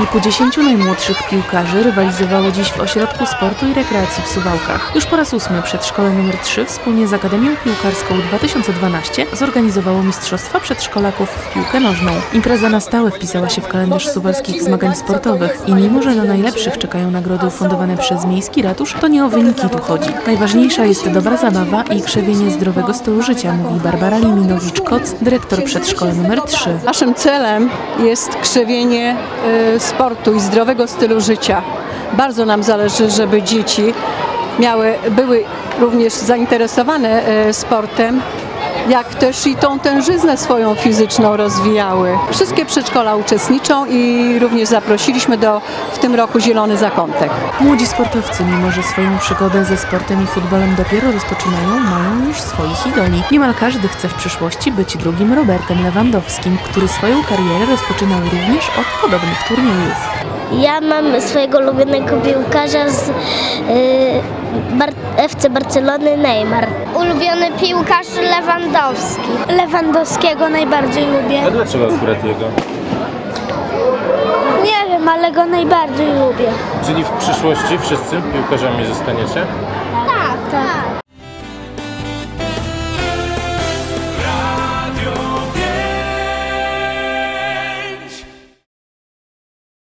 Kilkudziesięciu najmłodszych piłkarzy rywalizowało dziś w Ośrodku Sportu i Rekreacji w Suwałkach. Już po raz ósmy przedszkole nr 3 wspólnie z Akademią Piłkarską 2012 zorganizowało Mistrzostwa Przedszkolaków w piłkę nożną. Impreza na stałe wpisała się w kalendarz suwalskich zmagań sportowych i mimo, że na najlepszych czekają nagrody ufundowane przez Miejski Ratusz, to nie o wyniki tu chodzi. Najważniejsza jest dobra zabawa i krzewienie zdrowego stylu życia, mówi Barbara Liminowicz-Koc, dyrektor przedszkola nr 3. Naszym celem jest krzewienie y, sportu i zdrowego stylu życia. Bardzo nam zależy, żeby dzieci miały, były również zainteresowane y, sportem, jak też i tą tężyznę swoją fizyczną rozwijały. Wszystkie przedszkola uczestniczą i również zaprosiliśmy do w tym roku Zielony Zakątek. Młodzi sportowcy, mimo że swoją przygodę ze sportem i futbolem dopiero rozpoczynają, mają już swoich idoli. Niemal każdy chce w przyszłości być drugim Robertem Lewandowskim, który swoją karierę rozpoczynał również od podobnych turniejów. Ja mam swojego ulubionego piłkarza z y, Bar- FC Barcelony Neymar. Ulubiony piłkarz Lewandowski. Lewandowskiego najbardziej lubię. A dlaczego akurat jego? Nie wiem, ale go najbardziej lubię. Czyli w przyszłości wszyscy piłkarzami zostaniecie?